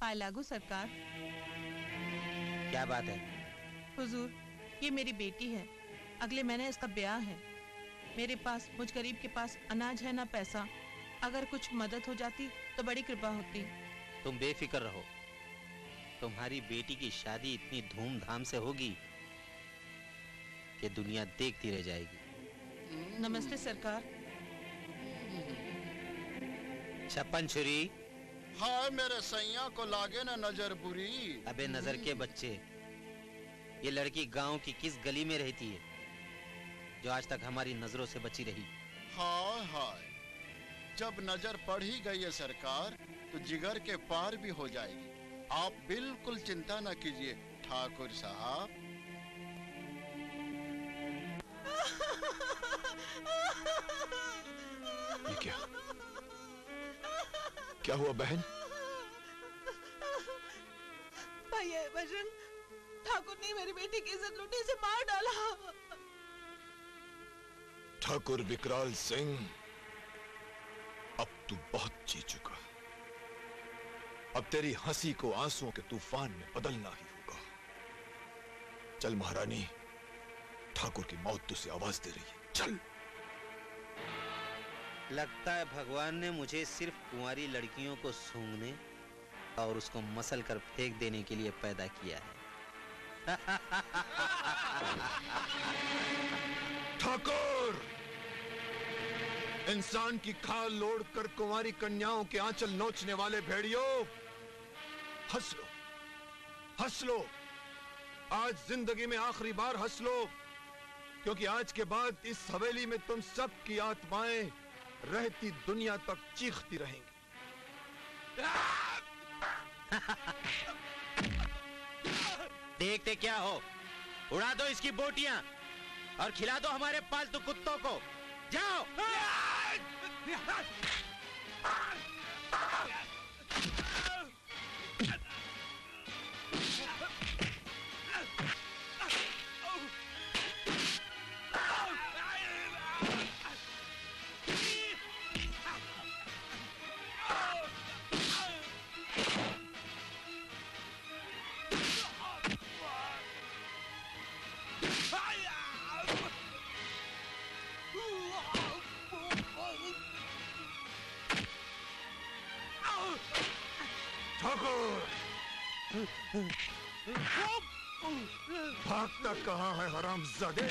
लागू सरकार। क्या बात है? हुजूर ये मेरी बेटी है। अगले महीने इसका ब्याह है। मेरे पास मुझ गरीब के पास अनाज है ना पैसा। अगर कुछ मदद हो जाती तो बड़ी कृपा होती। तुम बेफिक्र रहो। तुम्हारी बेटी की शादी इतनी धूमधाम से होगी कि दुनिया देखती रह जाएगी। नमस्ते सरकार। छप्पन छुरी। हाय मेरे सैया को लागे ना नज़र बुरी। अबे नज़र के बच्चे ये लड़की गाँव की किस गली में रहती है जो आज तक हमारी नज़रों से बची रही? हाय हाय जब नज़र पड़ ही गई है सरकार तो जिगर के पार भी हो जाएगी। आप बिल्कुल चिंता ना कीजिए ठाकुर साहब। ये क्या? क्या हुआ बहन? भैया बजरंग ठाकुर ने मेरी बेटी की इज़्ज़त लूटी से मार डाला। ठाकुर विकराल सिंह अब तू बहुत जी चुका। अब तेरी हँसी को आंसुओं के तूफ़ान में बदलना ही होगा। चल महारानी ठाकुर की मौत तुझसे आवाज़ दे रही है। चल। लगता है भगवान ने मुझे सिर्फ़ कुंवारी लड़कियों को सूंघने और उसको मसल कर फेंक देने के लिए पैदा किया है। ठाकुर! इंसान की खाल लोड़ कर कुंवारी कन्याओं के आंचल नोचने वाले भेड़ियों, हंस लो हंस लो। आज ज़िंदगी में आखिरी बार हंस लो, क्योंकि आज के बाद इस हवेली में तुम सब की आत्माएँ रहती दुनिया तक चीखती रहेंगी। देखते क्या हो? उड़ा दो इसकी बोटियाँ और खिला दो हमारे पालतू कुत्तों को। जाओ। ठाकुर। भागता कहाँ है हराम जादे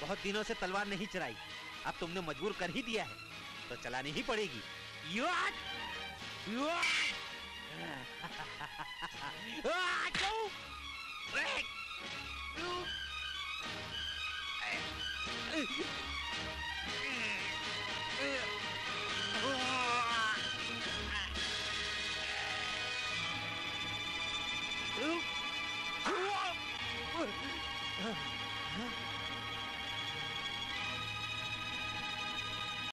बहुत दिनों से तलवार नहीं चलाई। अब तुमने मजबूर कर ही दिया है। तो चलानी ही पड़ेगी। याट! याट! Huh?